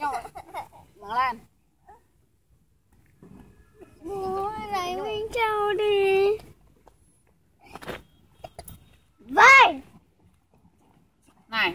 nhau Nắng lan. Bố lấy mình trâu đi. Vai! Này